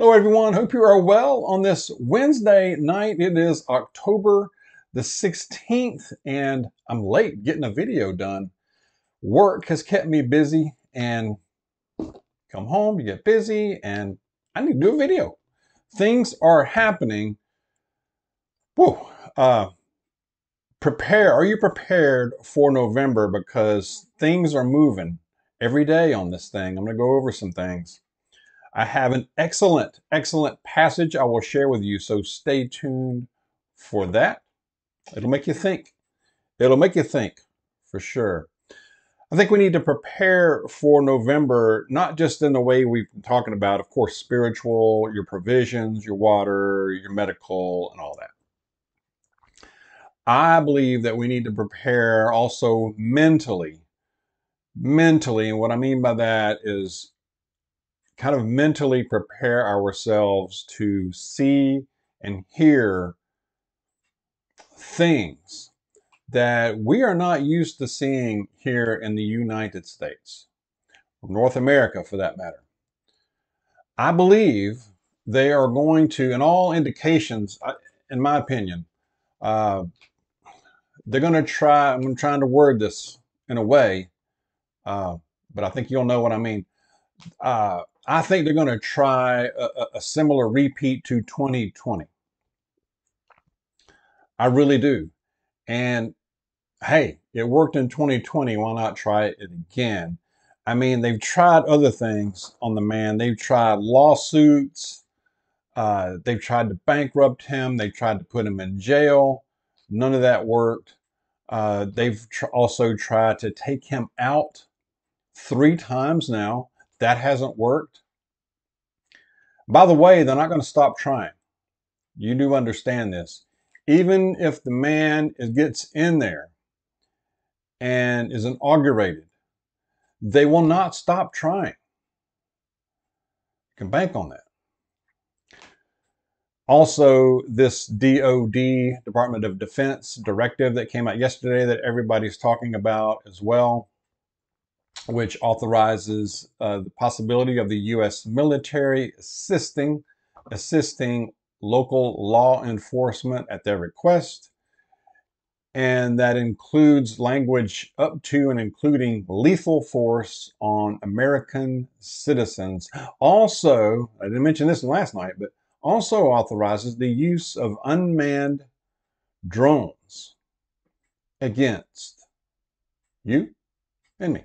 Hello, everyone. Hope you are well on this Wednesday night. It is October the 16th, and I'm late getting a video done. Work has kept me busy, and come home, you get busy, and I need to do a video. Things are happening. Whoa. Uh, prepare. Are you prepared for November? Because things are moving every day on this thing. I'm going to go over some things. I have an excellent, excellent passage I will share with you, so stay tuned for that. It'll make you think. It'll make you think for sure. I think we need to prepare for November, not just in the way we've been talking about, of course, spiritual, your provisions, your water, your medical, and all that. I believe that we need to prepare also mentally. Mentally, and what I mean by that is kind of mentally prepare ourselves to see and hear things that we are not used to seeing here in the United States, North America for that matter. I believe they are going to, in all indications, in my opinion, uh, they're going to try, I'm trying to word this in a way, uh, but I think you'll know what I mean. Uh, I think they're going to try a, a, similar repeat to 2020. I really do. And hey, it worked in 2020. Why not try it again? I mean, they've tried other things on the man. They've tried lawsuits. Uh, they've tried to bankrupt him. They tried to put him in jail. None of that worked. Uh, they've tr- also tried to take him out three times now. That hasn't worked. By the way, they're not going to stop trying. You do understand this. Even if the man gets in there and is inaugurated, they will not stop trying. You can bank on that. Also, this DOD, Department of Defense directive that came out yesterday that everybody's talking about as well which authorizes uh, the possibility of the U.S. military assisting assisting local law enforcement at their request. And that includes language up to and including lethal force on American citizens. Also, I didn't mention this last night, but also authorizes the use of unmanned drones against you and me.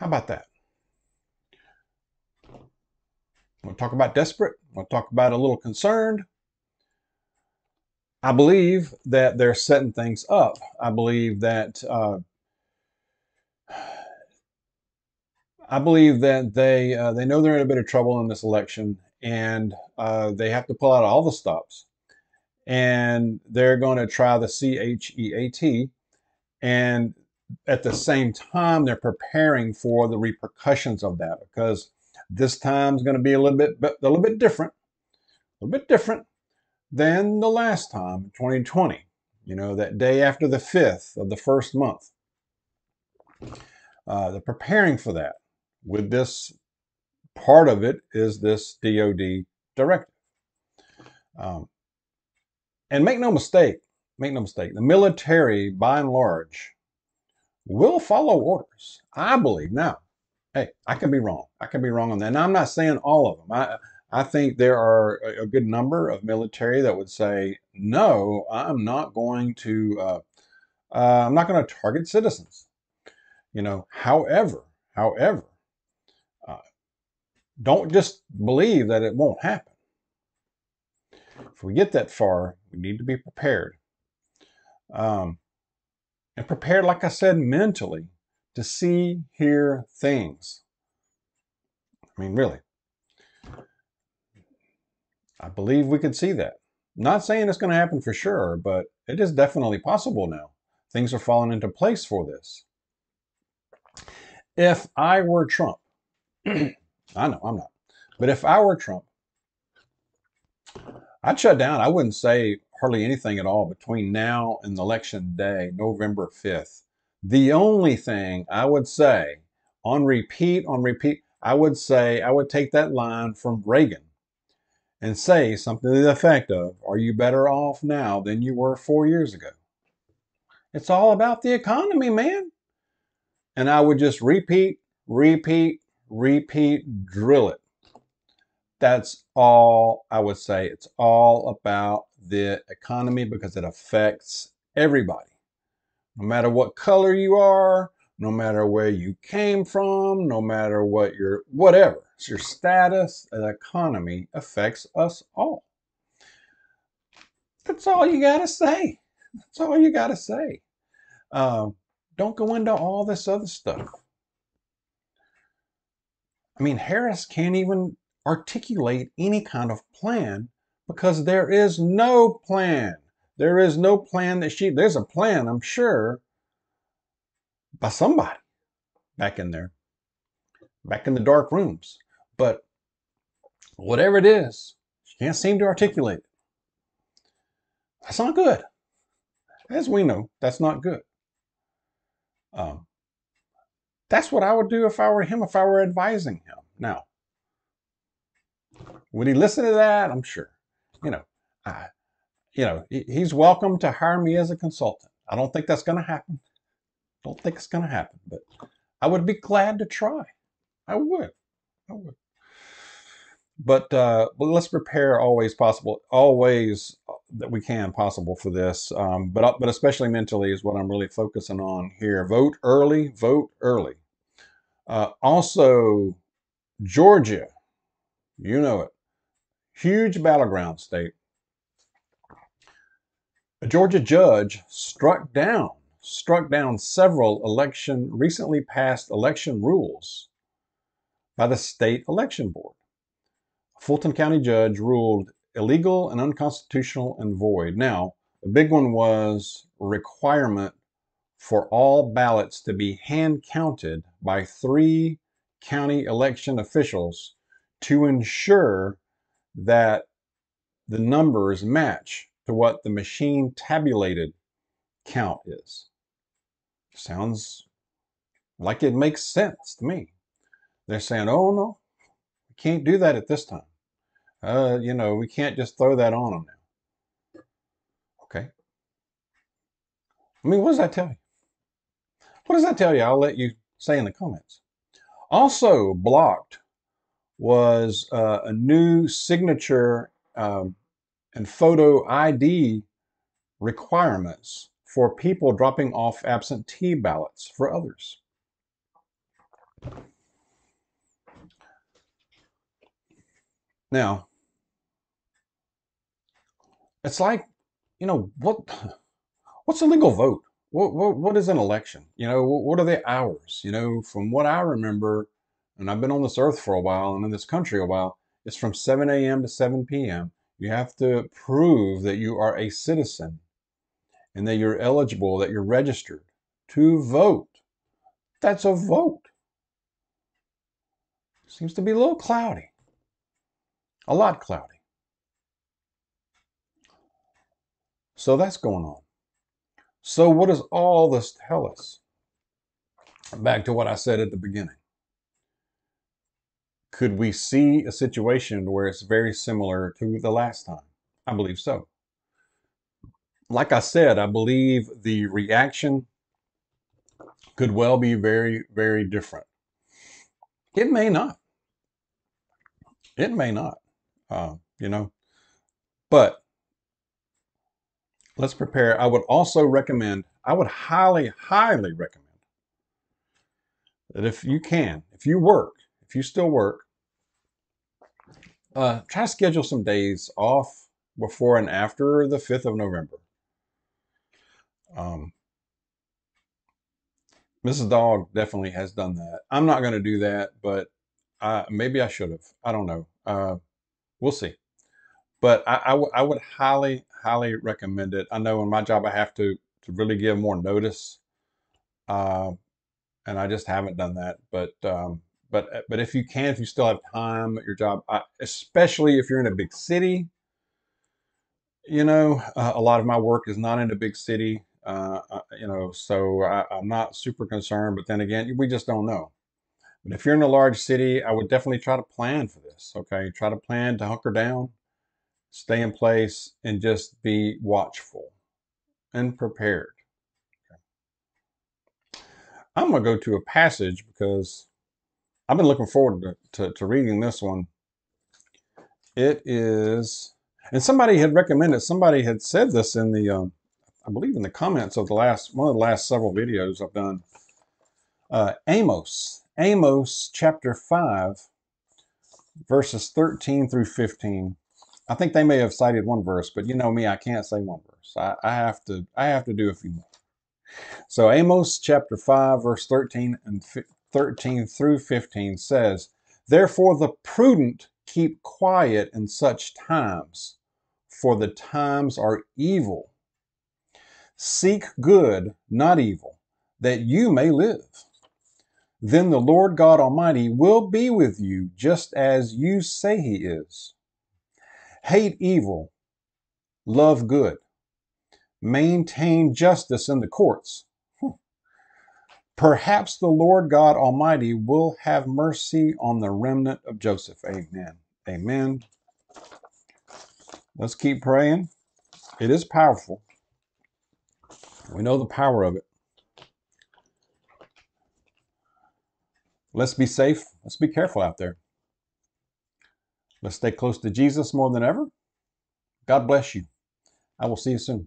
How about that? We'll talk about desperate. We'll talk about a little concerned. I believe that they're setting things up. I believe that uh, I believe that they uh, they know they're in a bit of trouble in this election, and uh, they have to pull out all the stops, and they're going to try the C H E A T, and at the same time, they're preparing for the repercussions of that because this time is going to be a little bit a little bit different, a little bit different than the last time, 2020. You know, that day after the fifth of the first month. Uh, they're preparing for that. With this part of it is this DoD directive. Um, and make no mistake, make no mistake, the military, by and large, will follow orders. I believe. Now, hey, I can be wrong. I can be wrong on that. Now, I'm not saying all of them. I, I think there are a good number of military that would say, no, I'm not going to, uh, uh, I'm not going to target citizens. You know, however, however, uh, don't just believe that it won't happen. If we get that far, we need to be prepared. Um, and prepared, like I said, mentally to see, hear things. I mean, really. I believe we could see that. Not saying it's going to happen for sure, but it is definitely possible now. Things are falling into place for this. If I were Trump, I know I'm not, but if I were Trump, I'd shut down. I wouldn't say hardly anything at all between now and election day, November 5th. The only thing I would say on repeat, on repeat, I would say, I would take that line from Reagan and say something to the effect of, Are you better off now than you were four years ago? It's all about the economy, man. And I would just repeat, repeat, repeat, drill it. That's all I would say. It's all about the economy because it affects everybody. No matter what color you are, no matter where you came from, no matter what your whatever, it's your status, the economy affects us all. That's all you got to say. That's all you got to say. Uh, don't go into all this other stuff. I mean, Harris can't even articulate any kind of plan because there is no plan. There is no plan that she, there's a plan, I'm sure, by somebody back in there, back in the dark rooms. But whatever it is, she can't seem to articulate it. That's not good. As we know, that's not good. Um, that's what I would do if I were him, if I were advising him. Now, would he listen to that? I'm sure. You know, I, you know, he's welcome to hire me as a consultant. I don't think that's going to happen. Don't think it's going to happen, but I would be glad to try. I would. I would. But uh, let's prepare always possible, always that we can possible for this. Um, but but especially mentally is what I'm really focusing on here. Vote early. Vote early. Uh, also, Georgia, you know it, huge battleground state. A Georgia judge struck down struck down several election recently passed election rules by the state election board. A Fulton County judge ruled illegal and unconstitutional and void. Now, the big one was requirement for all ballots to be hand counted by three county election officials to ensure that the numbers match to what the machine tabulated count is. Sounds like it makes sense to me. They're saying, oh no, we can't do that at this time. Uh, you know, we can't just throw that on them now. Okay. I mean, what does that tell you? What does that tell you? I'll let you say in the comments. Also blocked was uh, a new signature um, and photo ID requirements for people dropping off absentee ballots for others. Now, it's like, you know, what what's a legal vote? What, what, what is an election? You know, what are the hours? You know, from what I remember, and I've been on this earth for a while and in this country a while, it's from 7 a.m. to 7 p.m. You have to prove that you are a citizen and that you're eligible, that you're registered to vote. That's a vote. Seems to be a little cloudy, a lot cloudy. So that's going on. So, what does all this tell us? Back to what I said at the beginning. Could we see a situation where it's very similar to the last time? I believe so. Like I said, I believe the reaction could well be very, very different. It may not. It may not, uh, you know. But let's prepare. I would also recommend, I would highly, highly recommend that if you can, if you work, if you still work, uh, try to schedule some days off before and after the 5th of November. Um, Mrs. Dawg definitely has done that. I'm not going to do that, but I, maybe I should have. I don't know. Uh, we'll see. But I, I would highly, highly recommend it. I know in my job I have to to really give more notice, uh, and I just haven't done that. But um, but but if you can, if you still have time at your job, I, especially if you're in a big city, you know, uh, a lot of my work is not in a big city. Uh, uh, you know, so I, am not super concerned. But then again, we just don't know. But if you're in a large city, I would definitely try to plan for this. Okay, try to plan to hunker down, stay in place, and just be watchful and prepared. I'm to go to a passage because I've been looking forward to, to, to reading this one. It is, and somebody had recommended, somebody had said this in the, um, I believe in the comments of the last, one of the last several videos I've done. Uh, Amos, Amos chapter 5, verses 13 through 15. I think they may have cited one verse, but you know me, I can't say one verse. I, I have to I have to do a few more. So Amos chapter 5, verse 13 and 13 through 15 says, Therefore the prudent keep quiet in such times, for the times are evil. Seek good, not evil, that you may live. Then the Lord God Almighty will be with you just as you say he is. Hate evil, love good, maintain justice in the courts. Perhaps the Lord God Almighty will have mercy on the remnant of Joseph. Amen. Amen. Let's keep praying. It is powerful. We know the power of it. Let's be safe. Let's be careful out there. Let's stay close to Jesus more than ever. God bless you. I will see you soon.